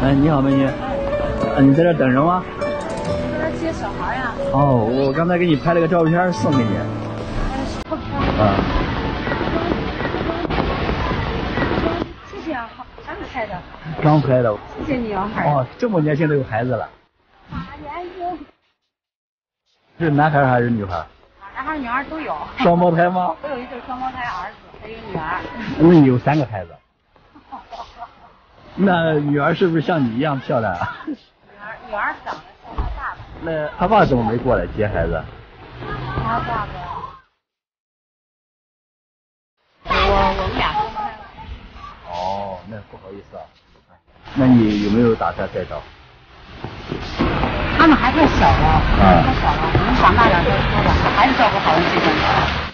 哎，你好，美女。啊，你在这等人吗？在这接小孩呀。哦，我刚才给你拍了个照片送给你。照片。啊。谢谢啊，好，刚拍的。刚拍的。谢谢你啊。哦，这么年轻都有孩子了。啊，年轻。是男孩还是女孩？男孩女孩都有。双胞胎吗？我有一对双胞胎儿子，还有女儿。那你有三个孩子。那女儿是不是像你一样漂亮啊？女儿女儿长得像她爸爸。那他爸怎么没过来接孩子？他爸爸。我我们俩分开了。哦，那不好意思啊。那你有没有打算再找？他们还太小了，太小了，等长大点再说吧，把孩子照顾好最重要。